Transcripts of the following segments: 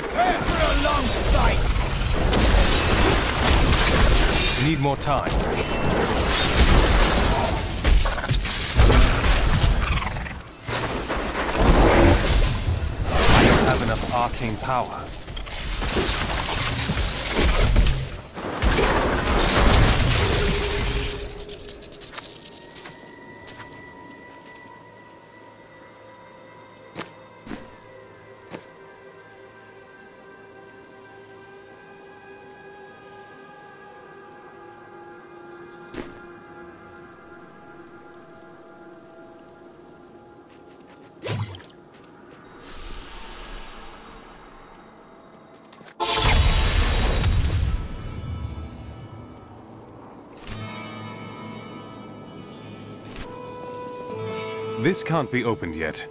Prepare for a long fight! Need more time. I don't have enough arcane power. This can't be opened yet.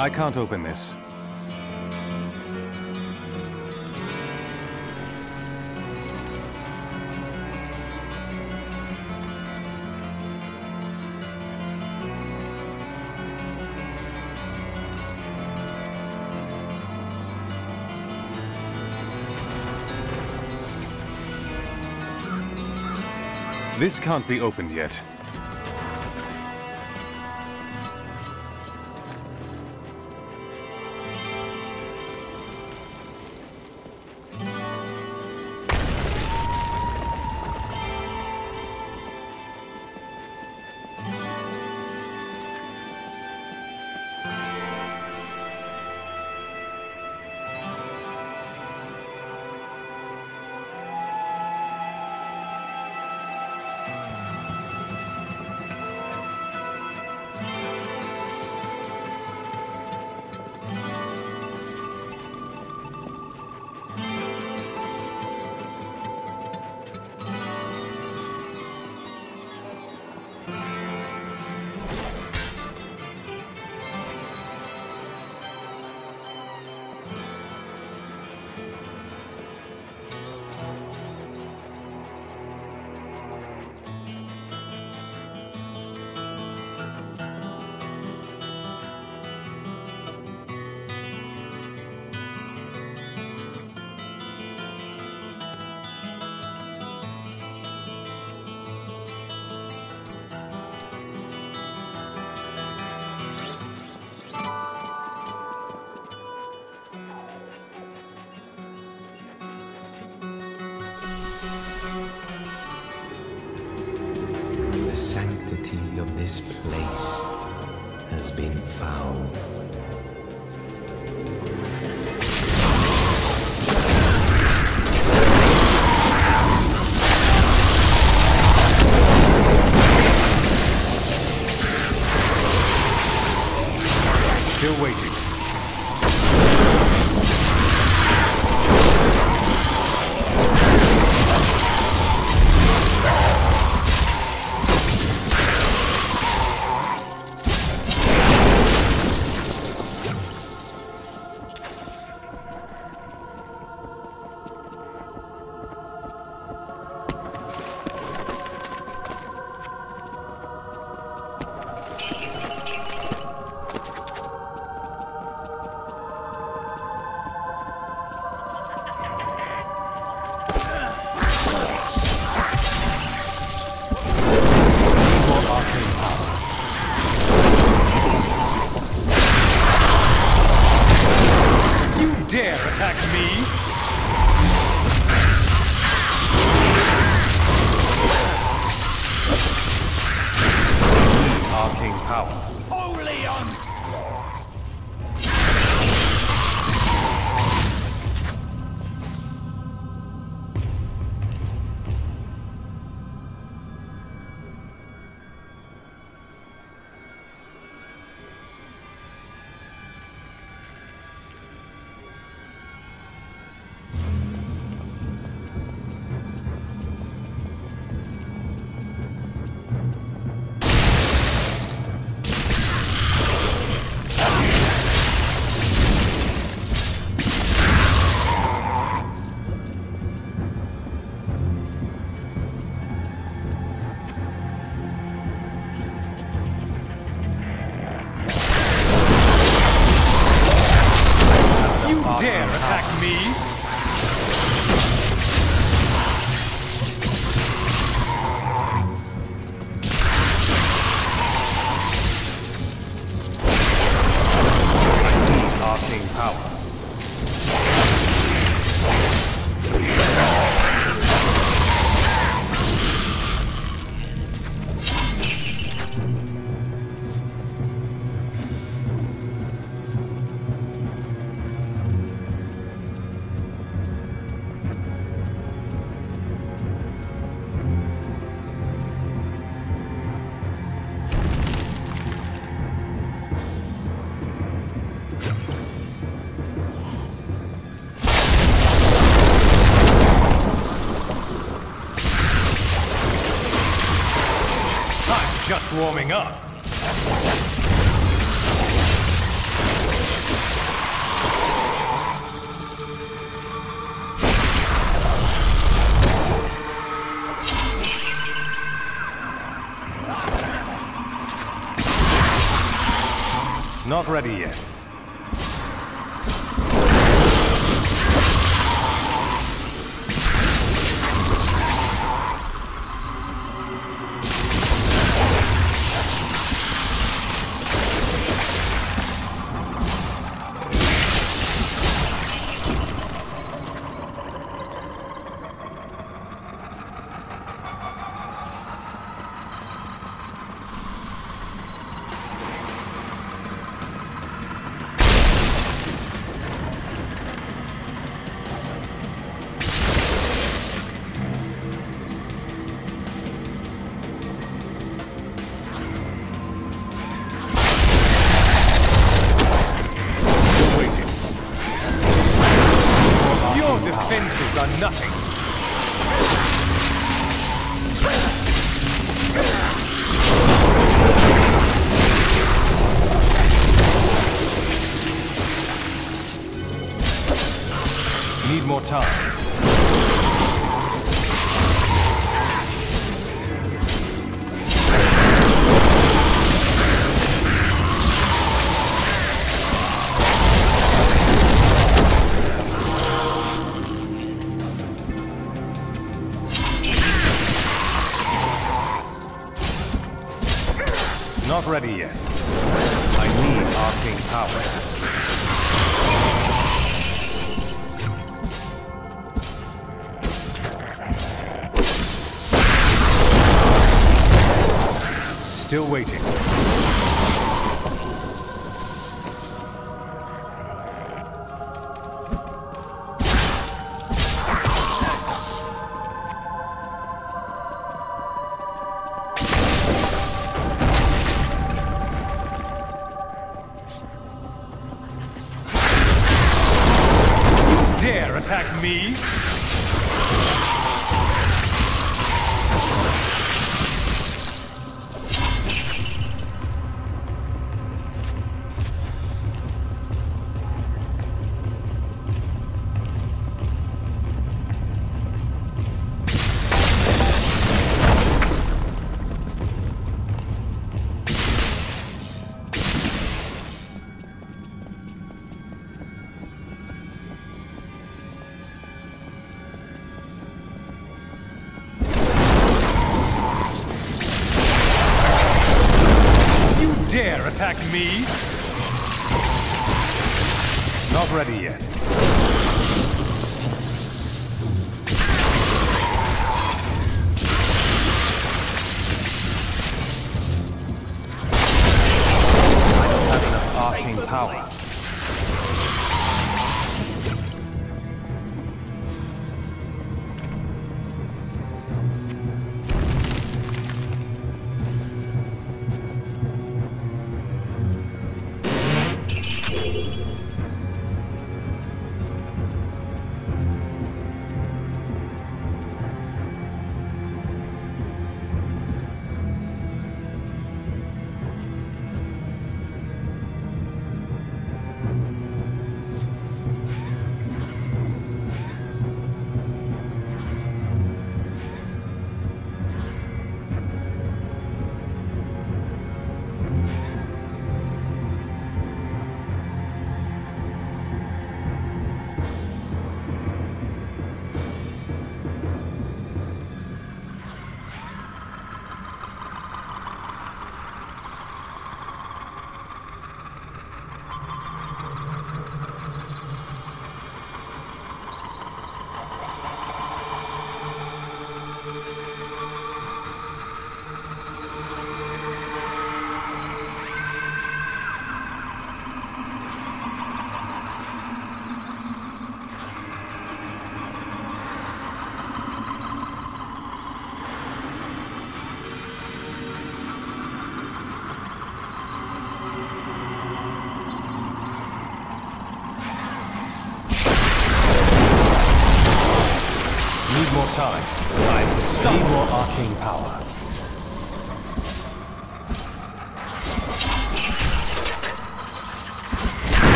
I can't open this. This can't be opened yet. Not ready yet.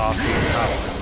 I need arcane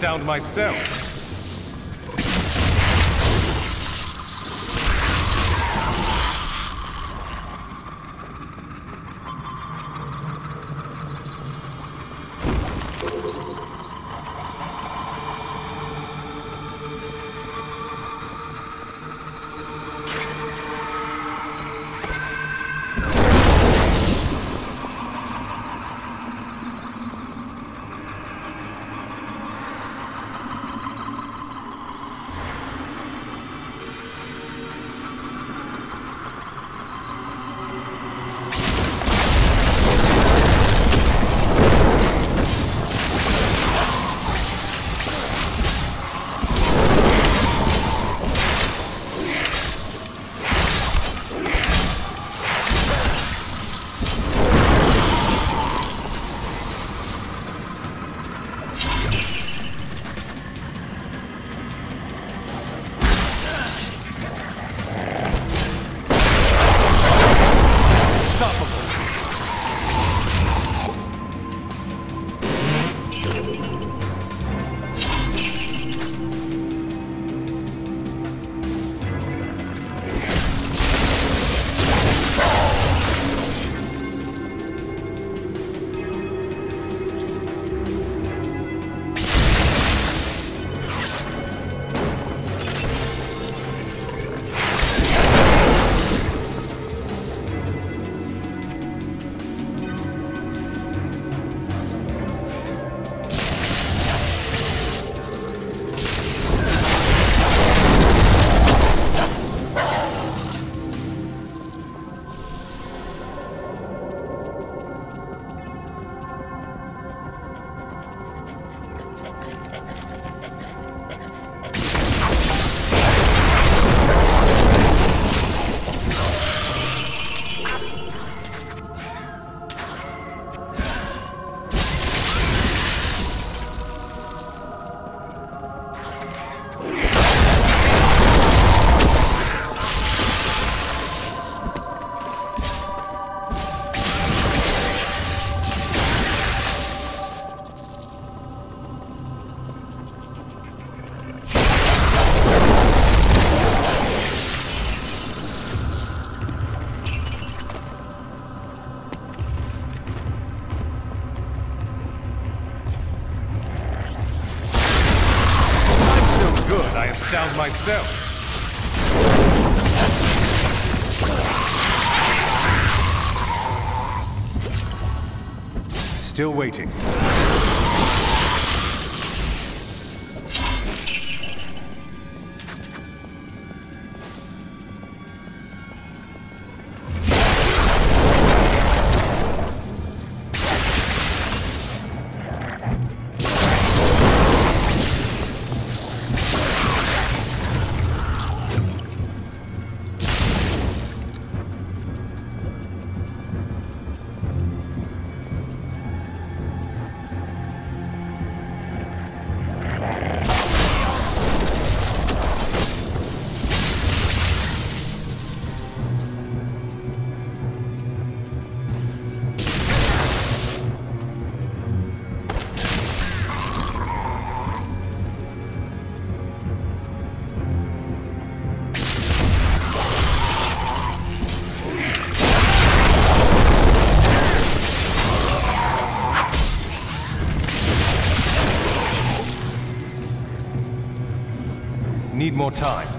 astound myself. Waiting. Time.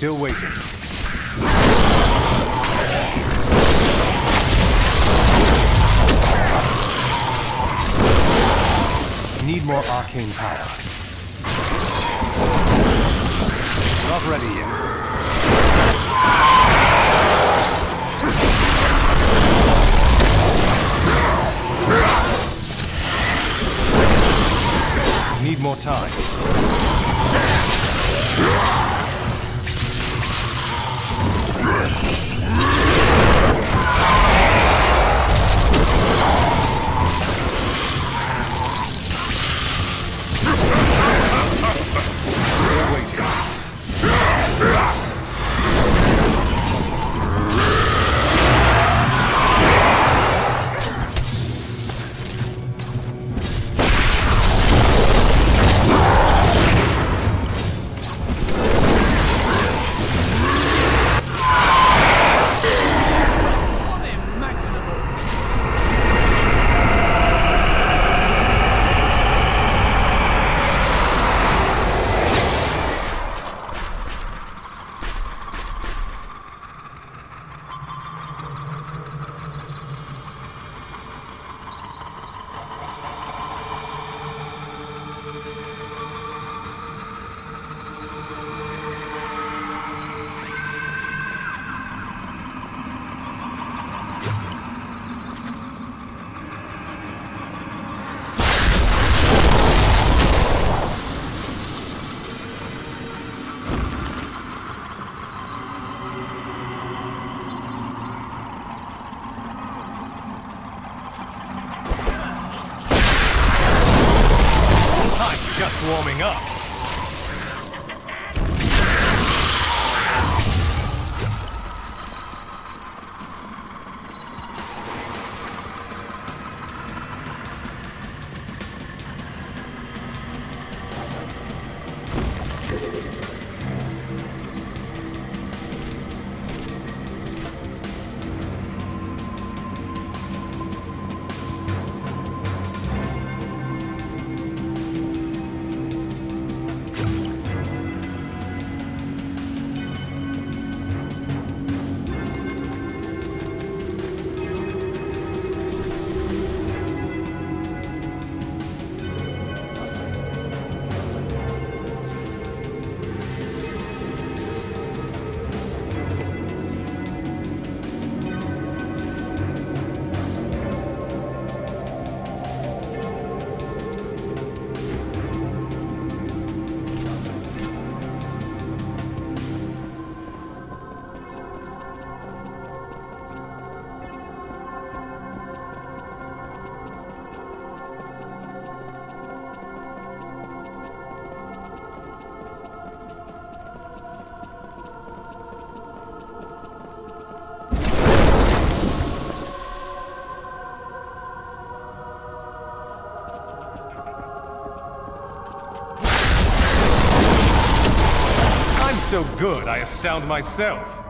Still waiting. Need more arcane power. Not ready yet. Need more time. Ah! Good, I astound myself.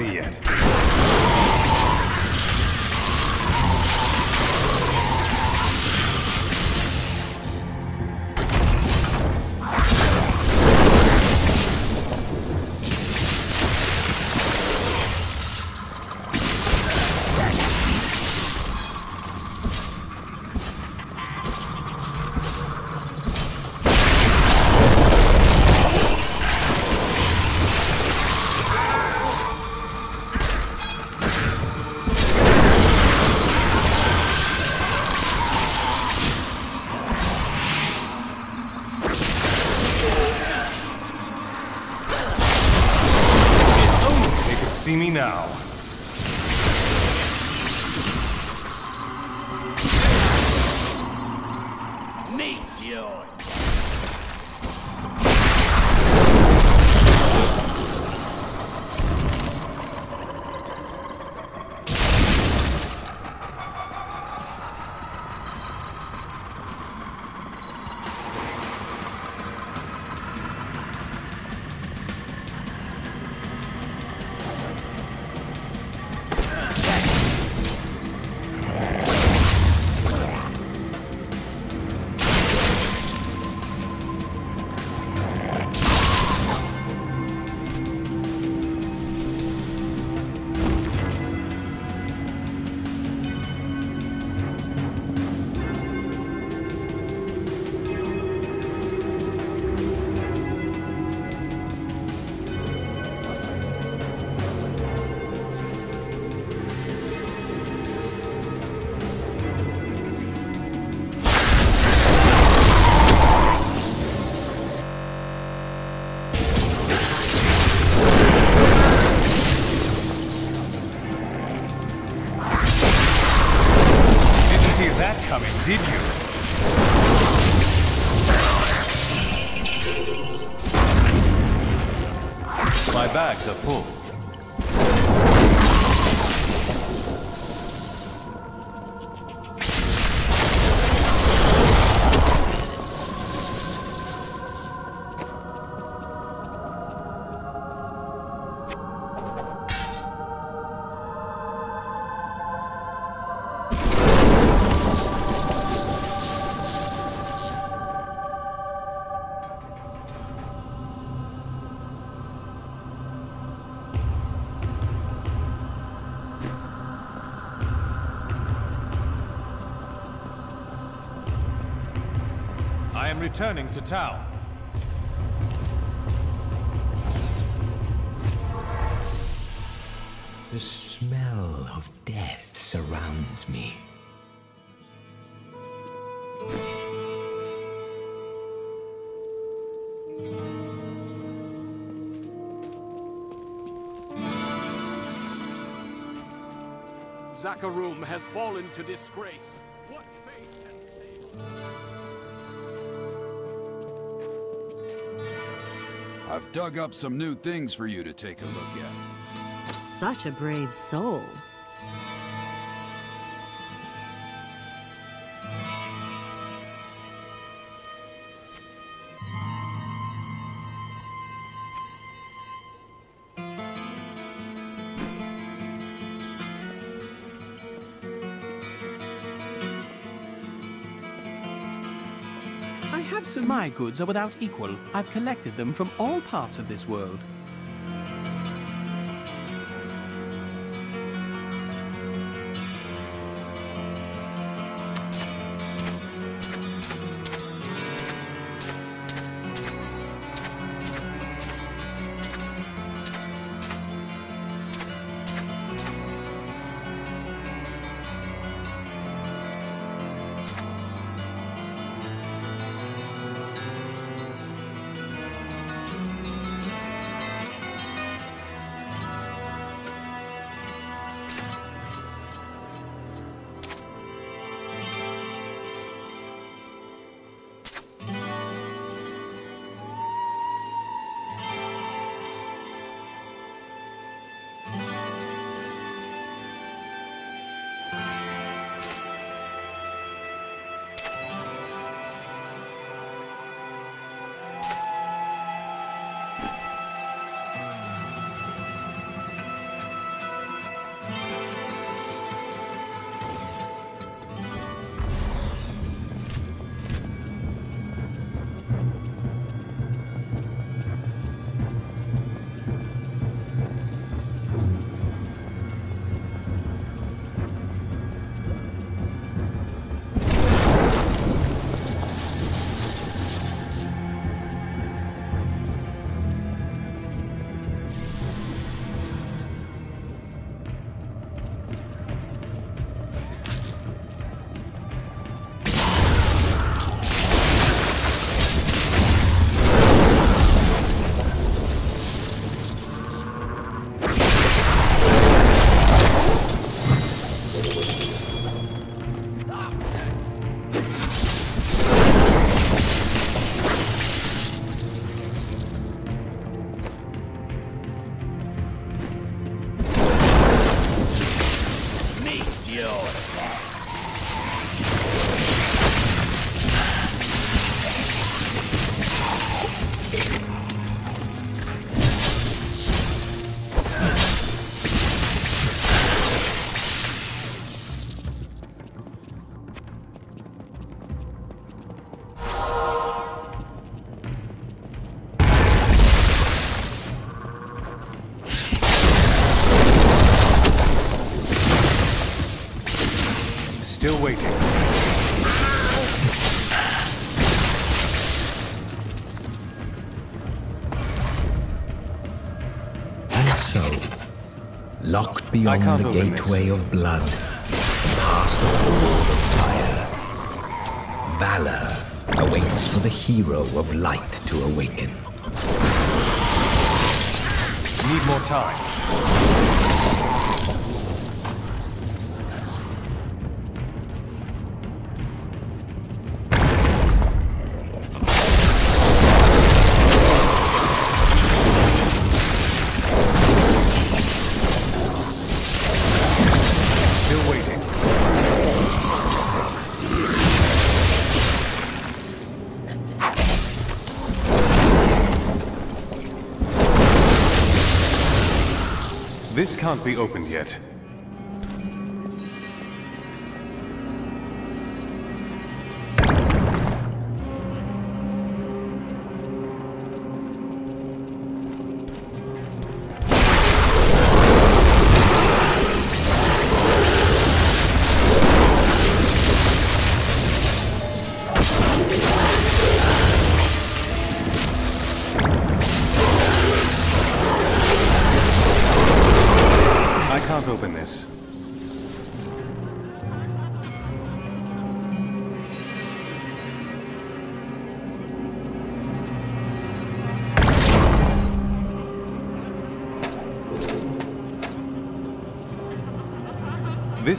Ready yet. returning to town. The smell of death surrounds me. Zakarum has fallen to disgrace. I've dug up some new things for you to take a look at. Such a brave soul. My goods are without equal. I've collected them from all parts of this world. Beyond the this. gateway of blood, past the hold of Tyre, valor awaits for the hero of light to awaken. Need more time. Can't be opened yet.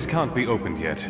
This can't be opened yet.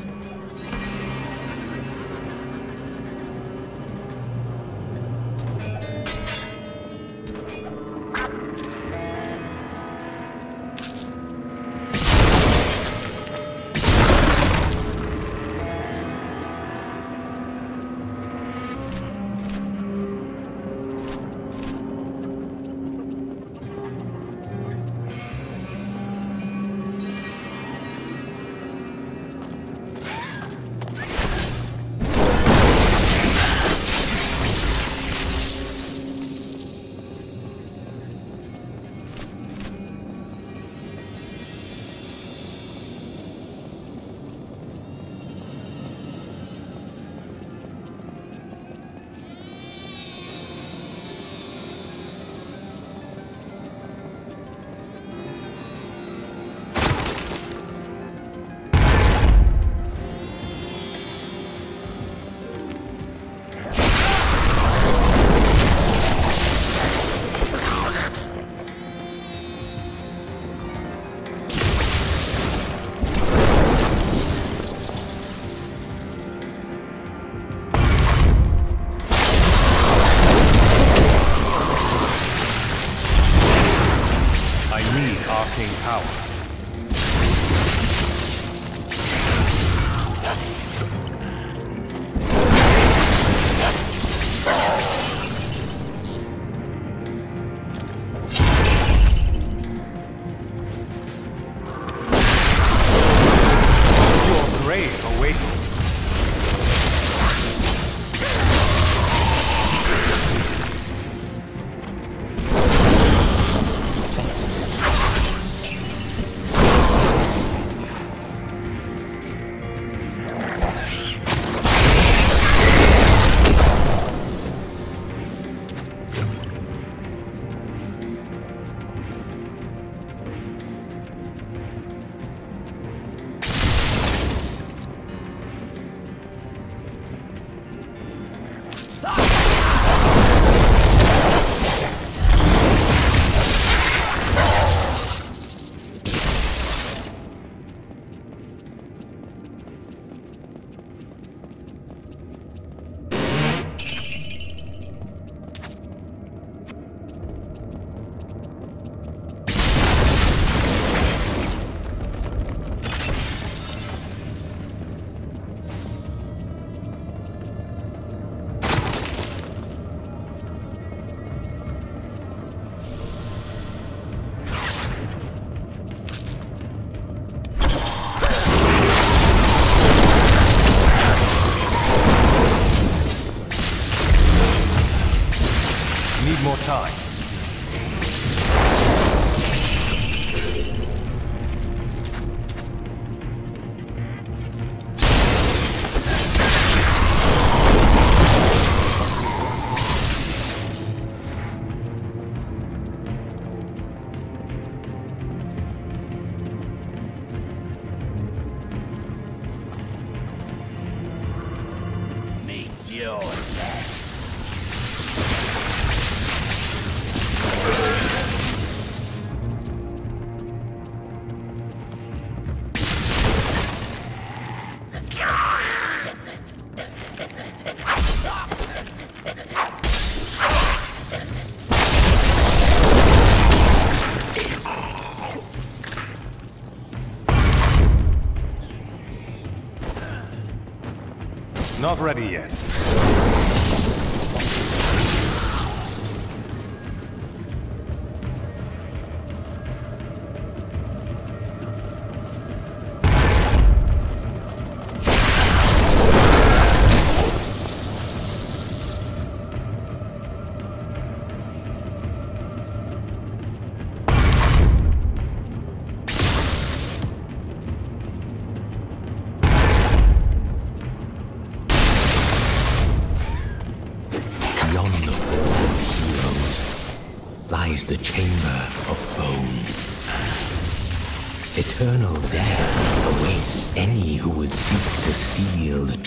Ready yet.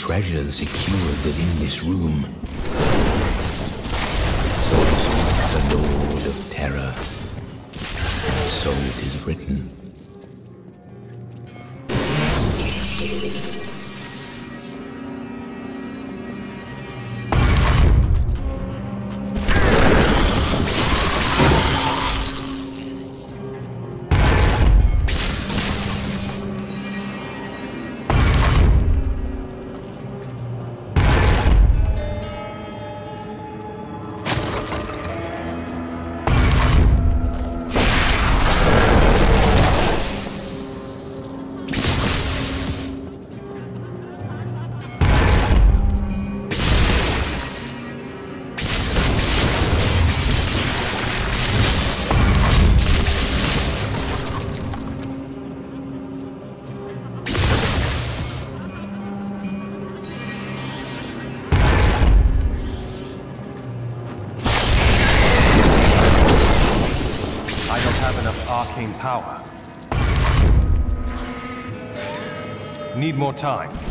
Treasures secured within this room. So speaks the Lord of Terror. And so it is written. Need more time.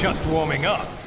Just warming up.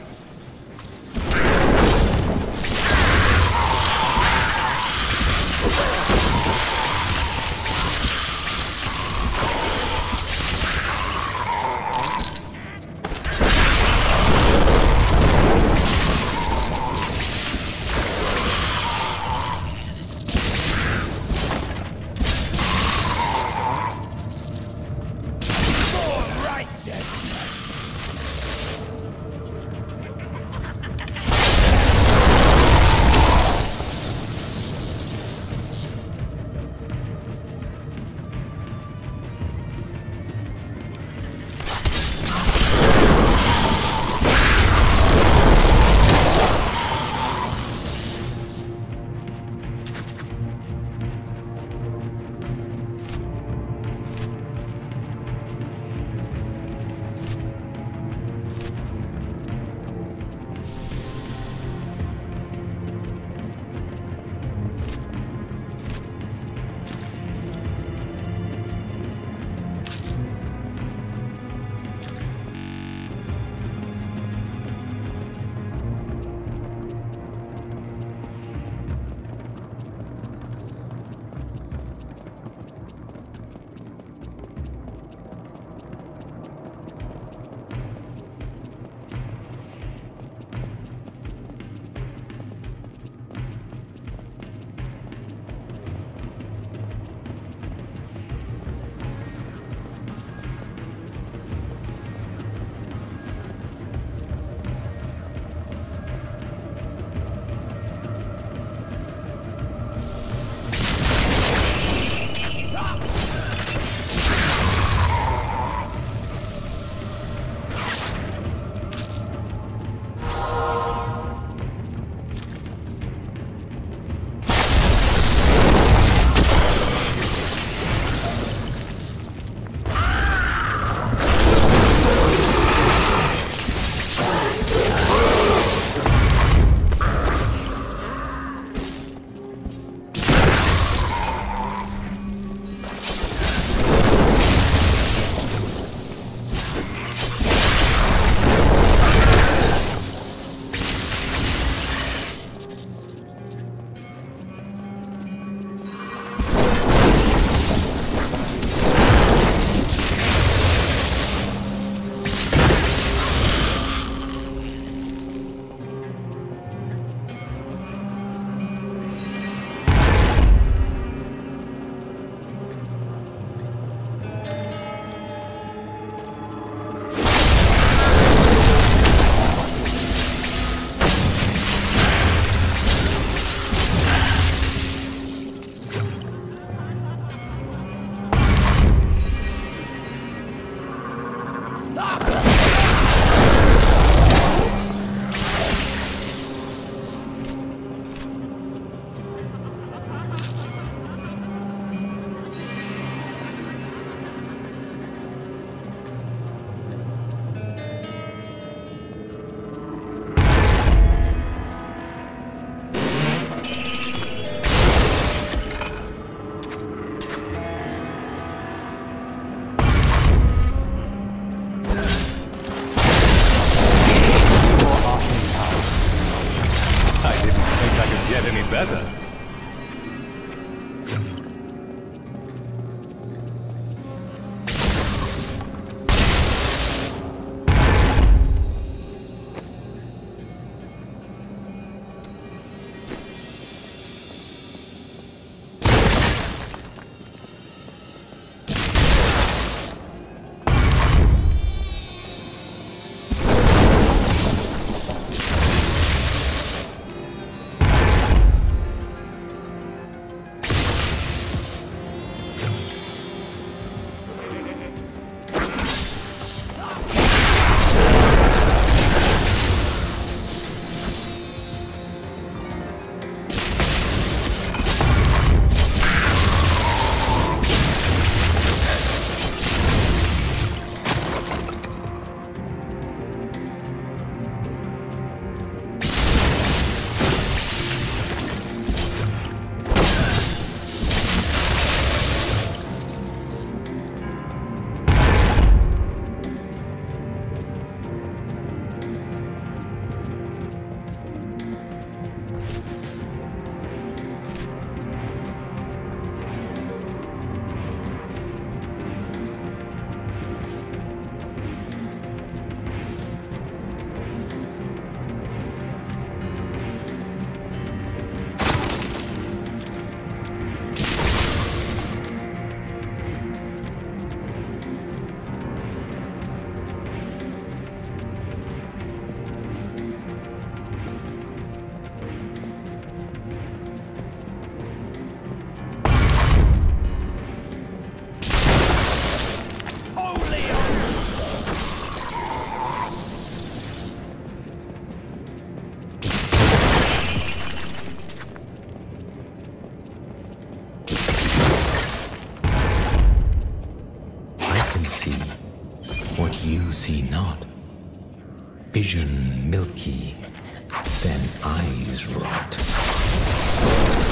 Eyes rot.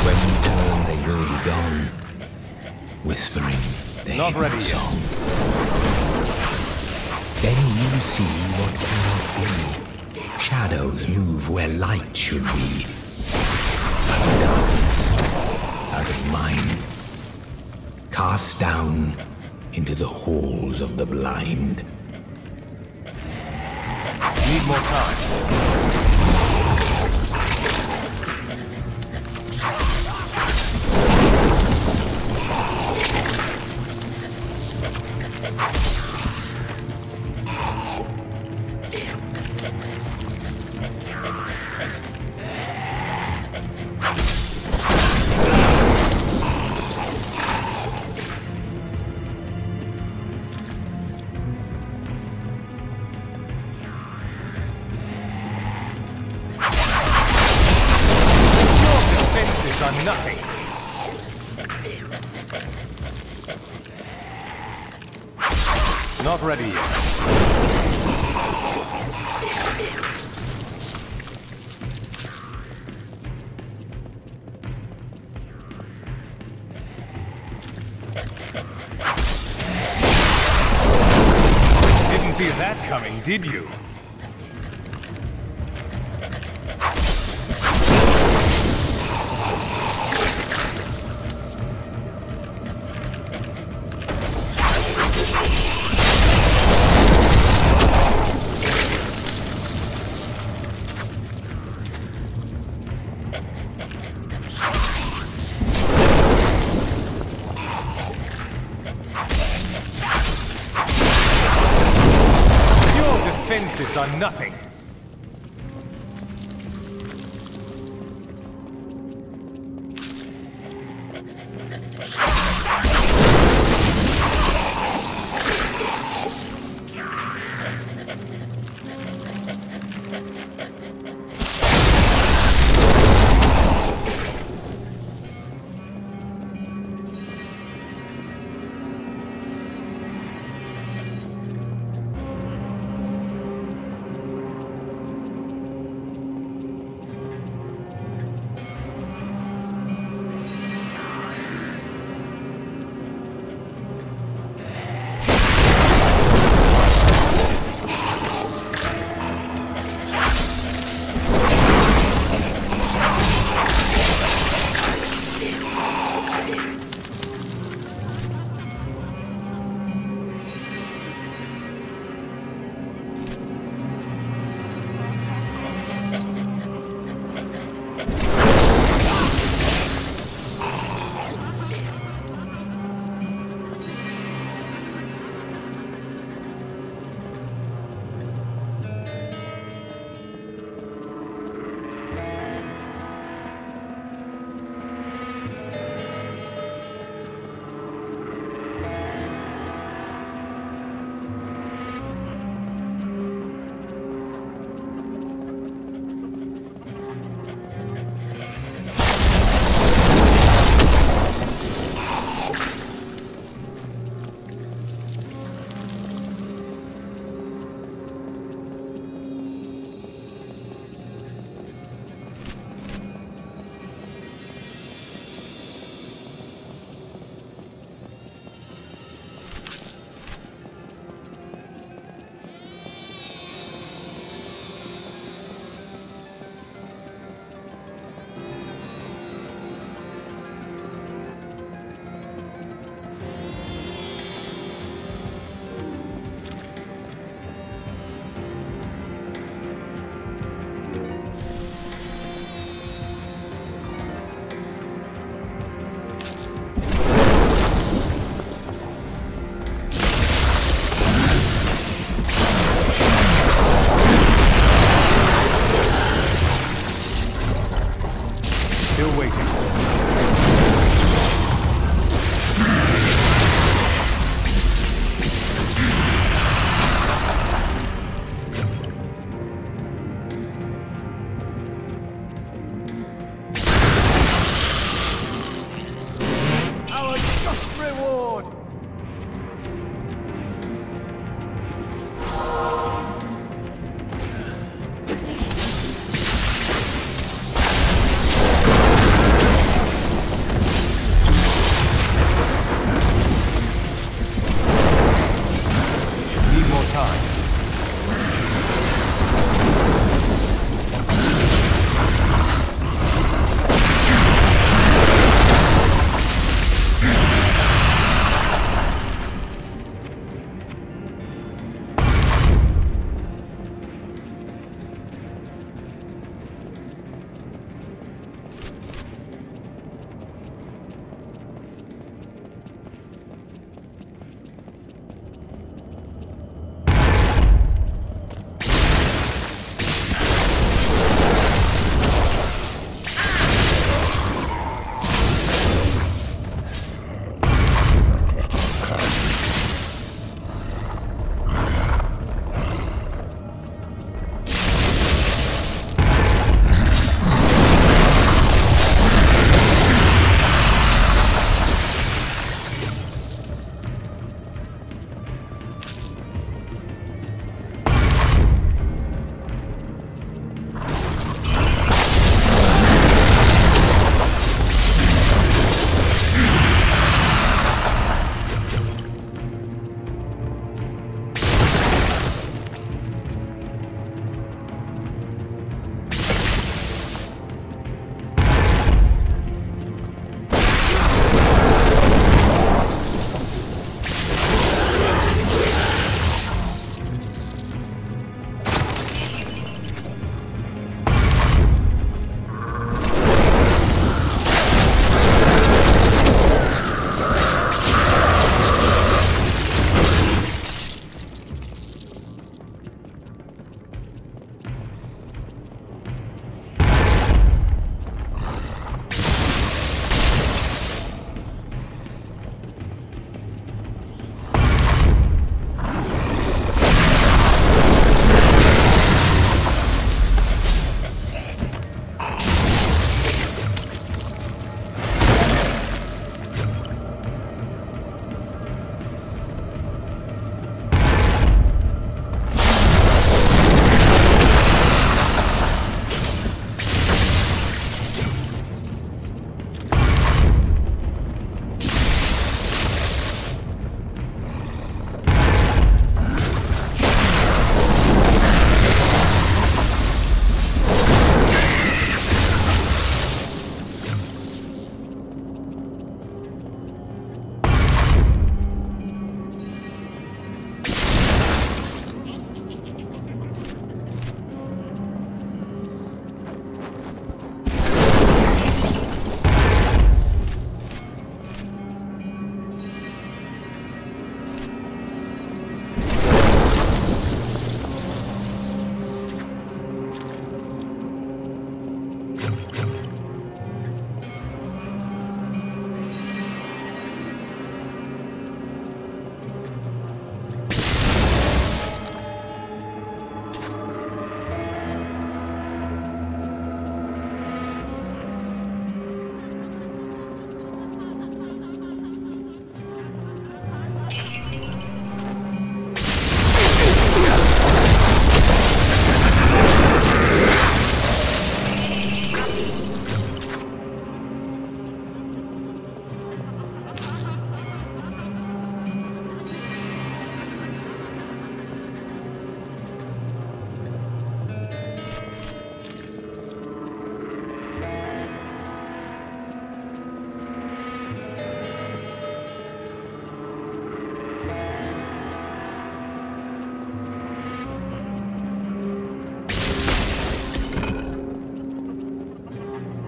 When you turn, they will be gone, whispering their Not ready yet. song. Then you see what cannot be. Shadows move where light should be. Out of darkness, out of mind, cast down into the halls of the blind. Need more time.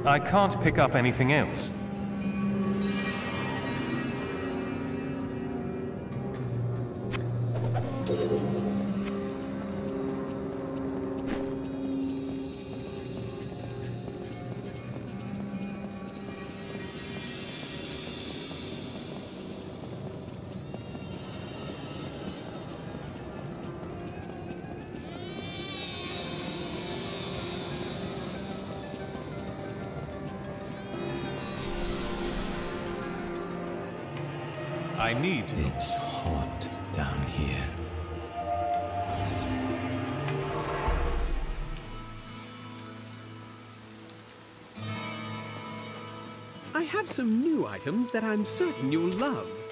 I can't pick up anything else. Items that I'm certain you'll love.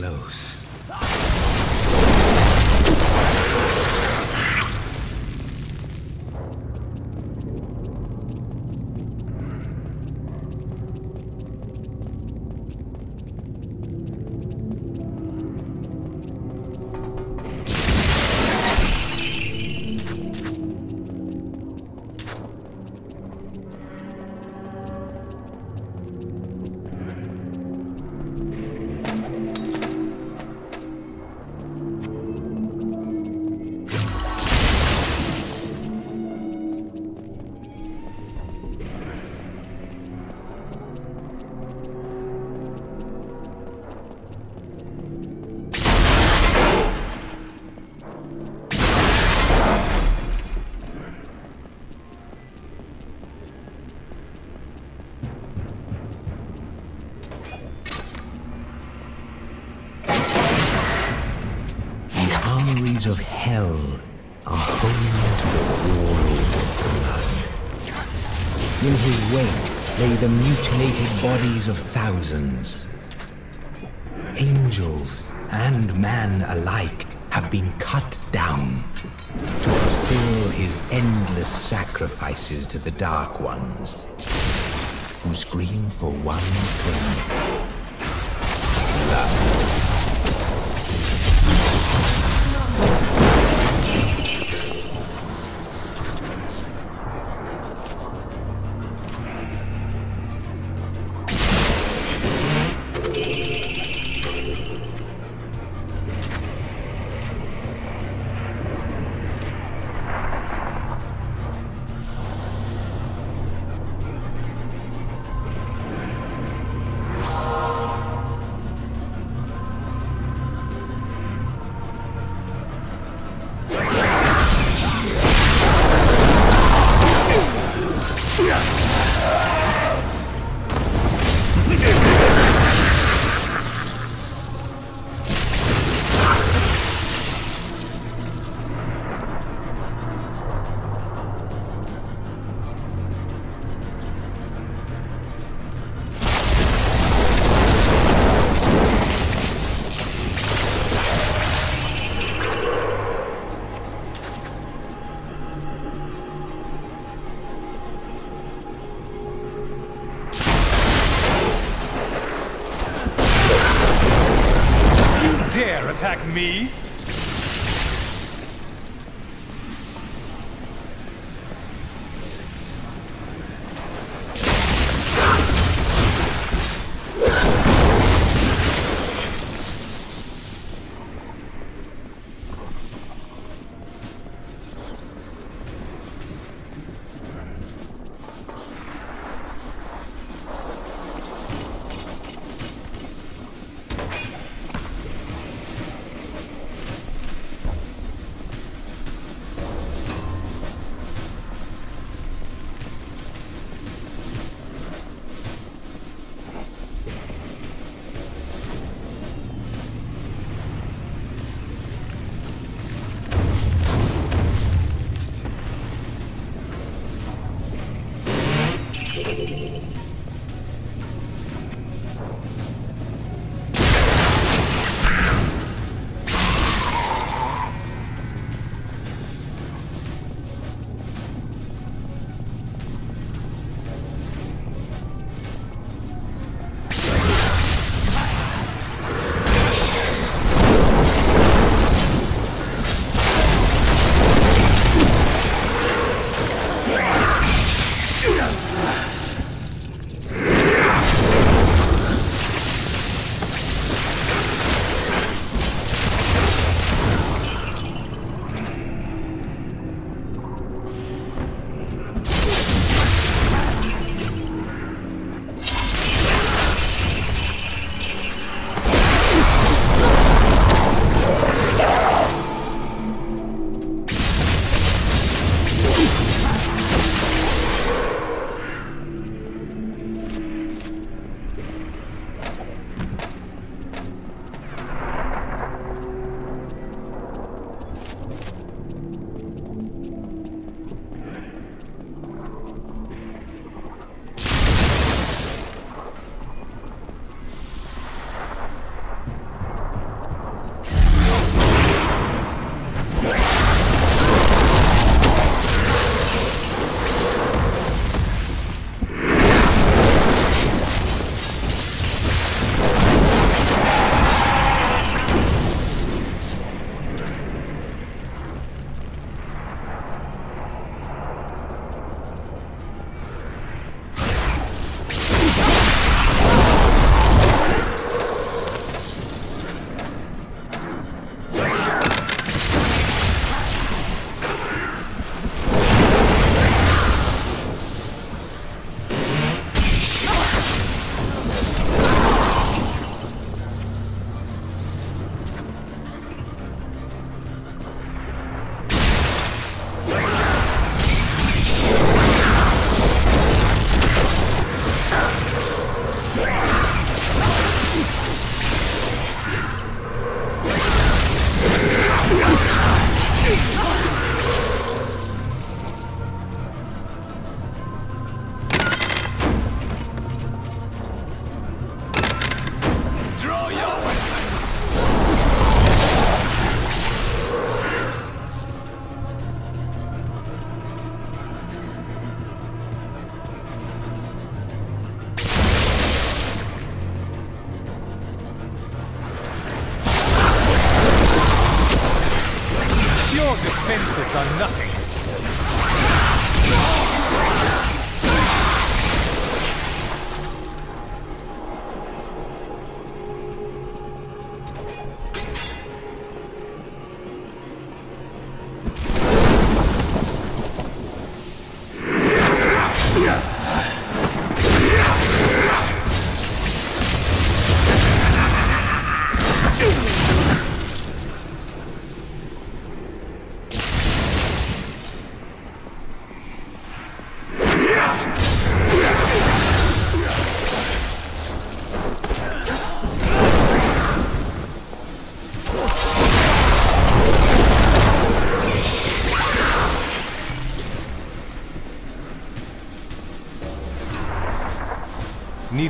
Close. The mutilated bodies of thousands. Angels and man alike have been cut down to fulfill his endless sacrifices to the Dark Ones, who scream for one thing. Dare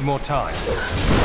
Need more time.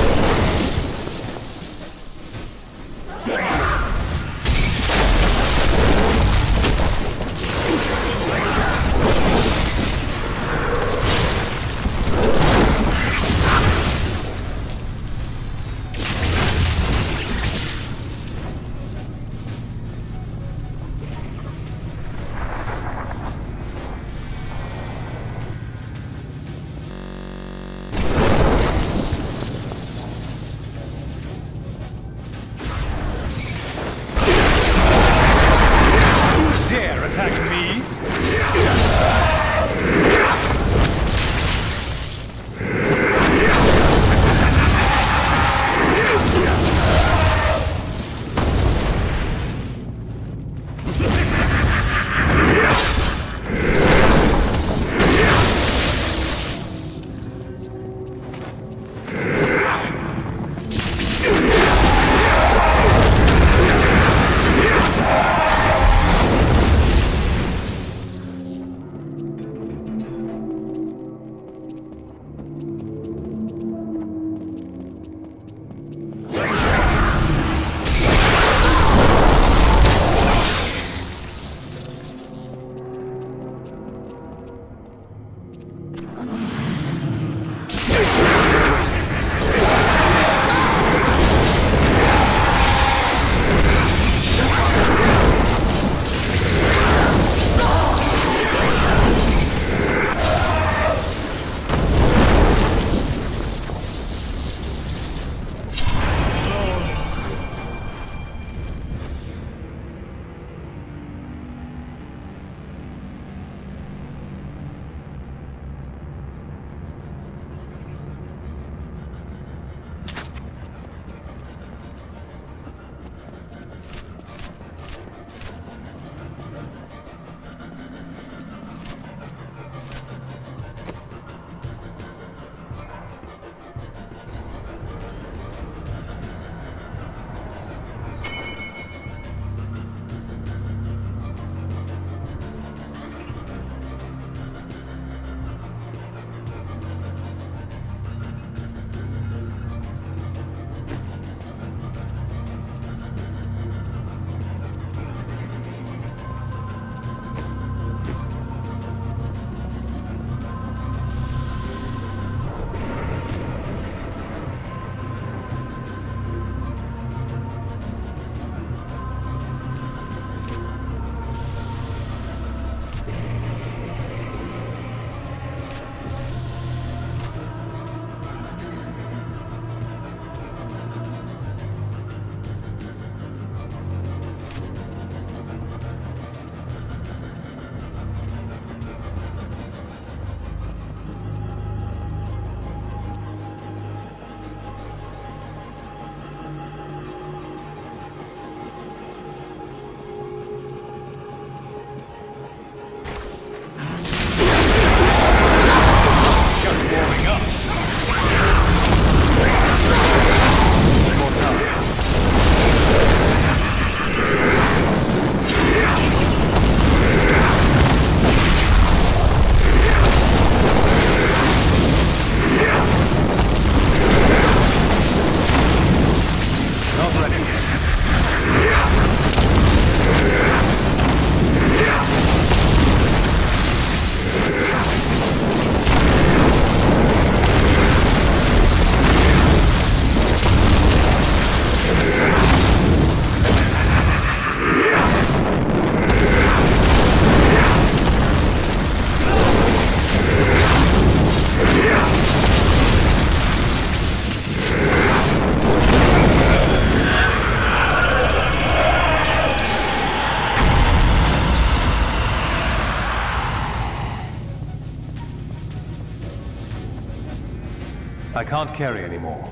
Carry anymore.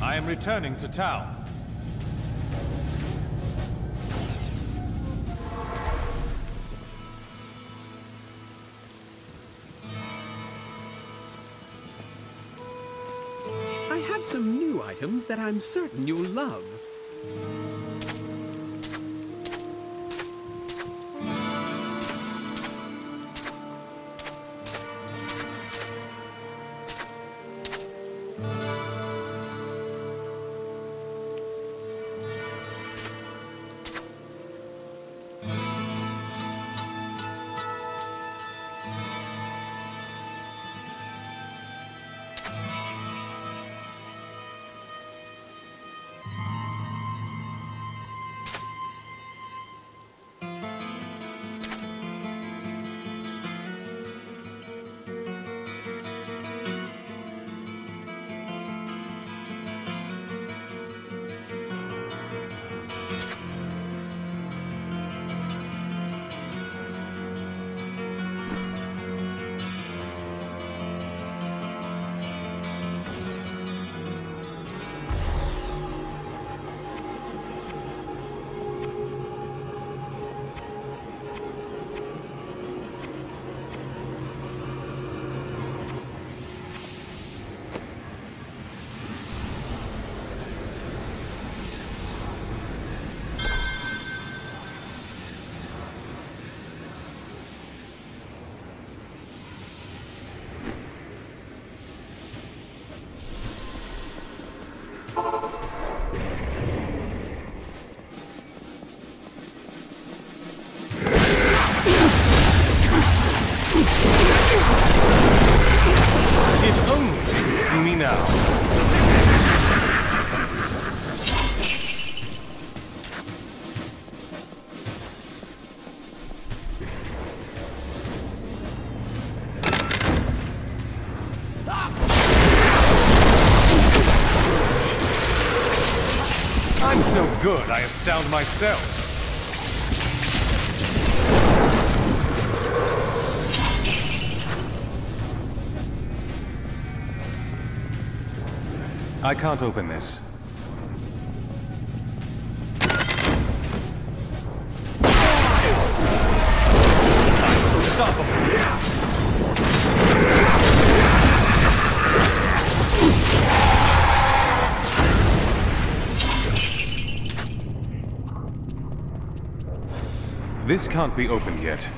I am returning to town. I have some new items that I'm certain you'll love. Good, I astound myself. I can't open this. This can't be opened yet.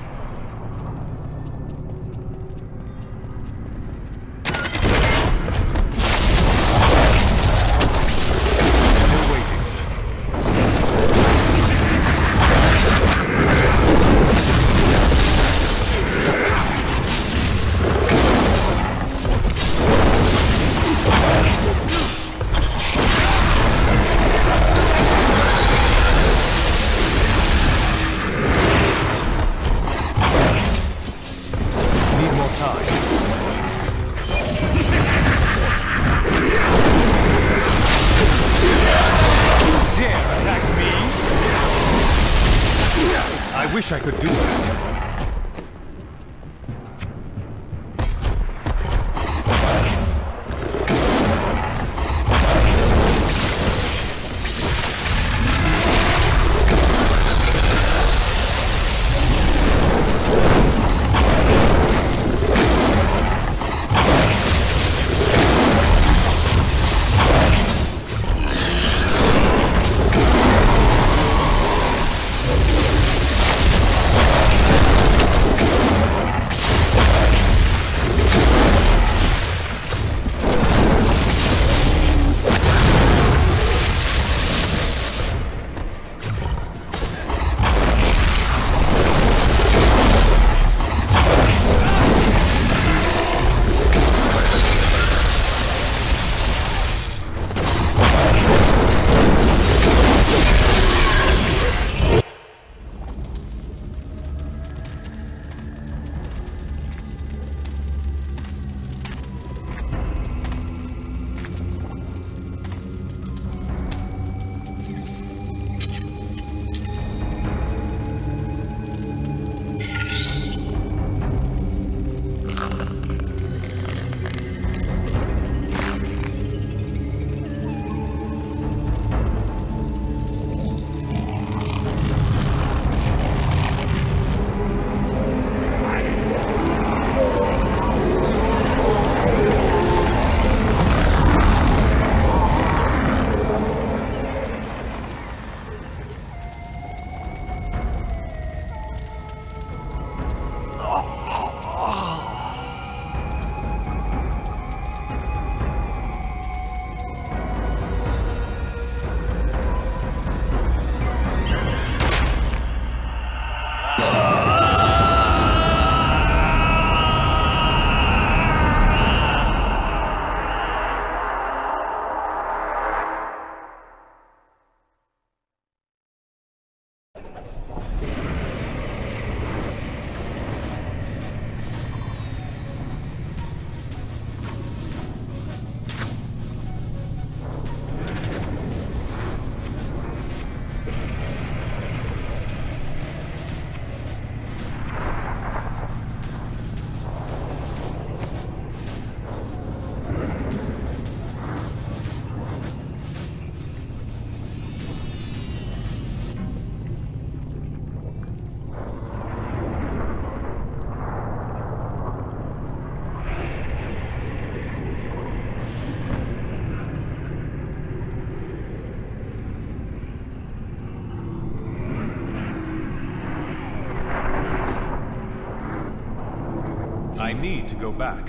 Need to go back.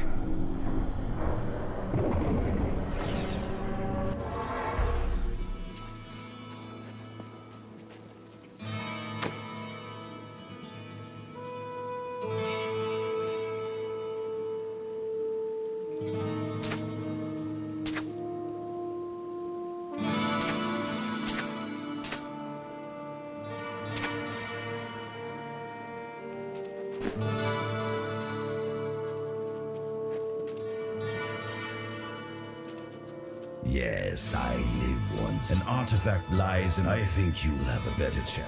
Yes, I live once. An artifact lies, and I think you'll have a better chance.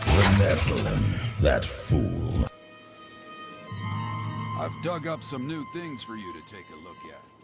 The Nephilim, that fool. I've dug up some new things for you to take a look at.